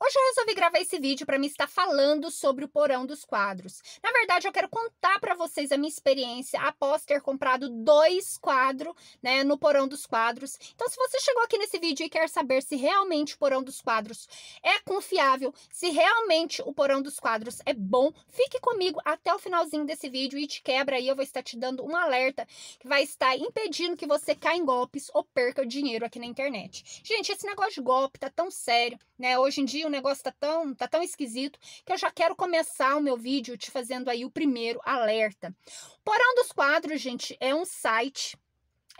Hoje eu resolvi gravar esse vídeo para me estar falando sobre o porão dos quadros. Na verdade, eu quero contar para vocês a minha experiência após ter comprado dois quadros, né, no porão dos quadros. Então, se você chegou aqui nesse vídeo e quer saber se realmente o porão dos quadros é confiável, se realmente o porão dos quadros é bom, fique comigo até o finalzinho desse vídeo e te quebra aí, eu vou estar te dando um alerta que vai estar impedindo que você caia em golpes ou perca dinheiro aqui na internet. Gente, esse negócio de golpe tá tão sério né? Hoje em dia o negócio tá tão, tá tão esquisito que eu já quero começar o meu vídeo te fazendo aí o primeiro alerta. Porão dos Quadros, gente, é um site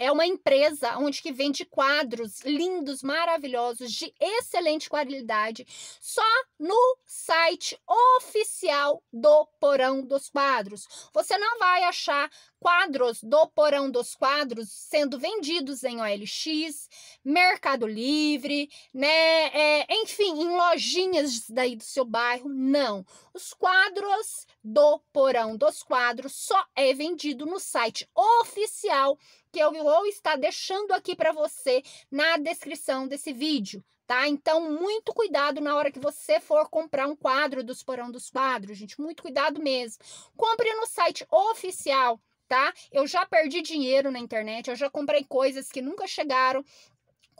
é uma empresa onde que vende quadros lindos, maravilhosos, de excelente qualidade, só no site oficial do Porão dos Quadros. Você não vai achar quadros do Porão dos Quadros sendo vendidos em OLX, Mercado Livre, né? É, enfim, em lojinhas daí do seu bairro. Não. Os quadros do Porão dos Quadros só é vendido no site oficial que eu vou estar deixando aqui para você na descrição desse vídeo, tá? Então, muito cuidado na hora que você for comprar um quadro dos Porão dos Quadros, gente, muito cuidado mesmo. Compre no site oficial, tá? Eu já perdi dinheiro na internet, eu já comprei coisas que nunca chegaram,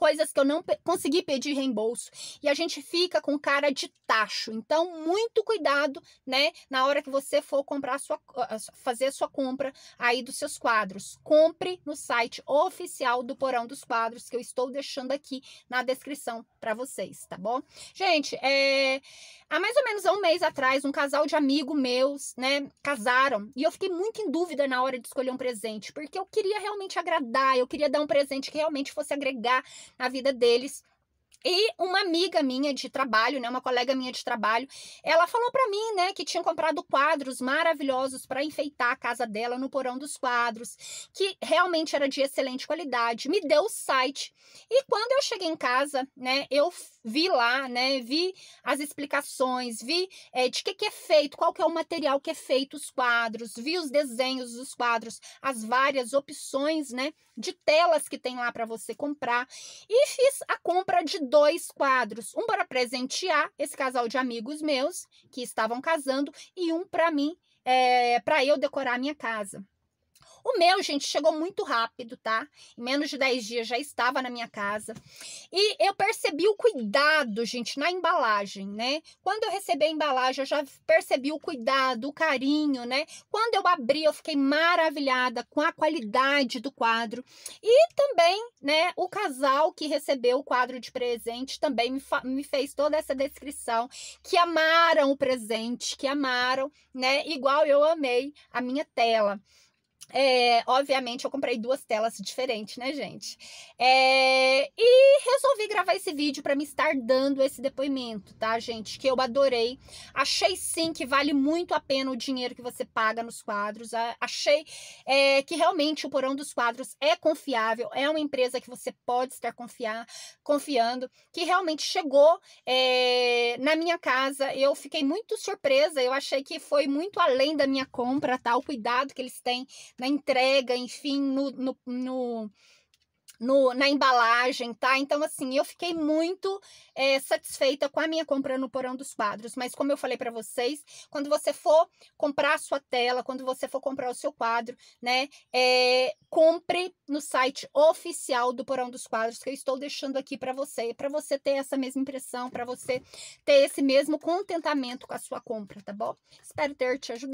coisas que eu não consegui pedir reembolso e a gente fica com cara de tacho. Então, muito cuidado, né, na hora que você for comprar sua fazer a sua compra aí dos seus quadros. Compre no site oficial do Porão dos Quadros que eu estou deixando aqui na descrição para vocês, tá bom? Gente, é há mais ou menos um mês atrás, um casal de amigos meus, né, casaram e eu fiquei muito em dúvida na hora de escolher um presente, porque eu queria realmente agradar, eu queria dar um presente que realmente fosse agregar a vida deles. E uma amiga minha de trabalho, né, uma colega minha de trabalho, ela falou para mim, né, que tinha comprado quadros maravilhosos para enfeitar a casa dela no porão dos quadros, que realmente era de excelente qualidade. Me deu o site. E quando eu cheguei em casa, né, eu vi lá, né, vi as explicações, vi é, de que que é feito, qual que é o material que é feito os quadros, vi os desenhos dos quadros, as várias opções, né, de telas que tem lá para você comprar e fiz a compra de dois quadros, um para presentear esse casal de amigos meus que estavam casando e um para mim, é, para eu decorar a minha casa. O meu, gente, chegou muito rápido, tá? Em menos de 10 dias já estava na minha casa. E eu percebi o cuidado, gente, na embalagem, né? Quando eu recebi a embalagem, eu já percebi o cuidado, o carinho, né? Quando eu abri, eu fiquei maravilhada com a qualidade do quadro. E também, né, o casal que recebeu o quadro de presente também me, me fez toda essa descrição, que amaram o presente, que amaram, né? Igual eu amei a minha tela. É, obviamente, eu comprei duas telas diferentes, né, gente? É, e resolvi gravar esse vídeo para me estar dando esse depoimento, tá, gente? Que eu adorei. Achei sim que vale muito a pena o dinheiro que você paga nos quadros. Achei é, que realmente o Porão dos Quadros é confiável, é uma empresa que você pode estar confiar, confiando, que realmente chegou é, na minha casa. Eu fiquei muito surpresa, eu achei que foi muito além da minha compra, tá? O cuidado que eles têm na entrega, enfim, no, no, no no, na embalagem, tá? Então, assim, eu fiquei muito é, satisfeita com a minha compra no Porão dos Quadros. Mas, como eu falei para vocês, quando você for comprar a sua tela, quando você for comprar o seu quadro, né? É, compre no site oficial do Porão dos Quadros, que eu estou deixando aqui para você, para você ter essa mesma impressão, para você ter esse mesmo contentamento com a sua compra, tá bom? Espero ter te ajudado.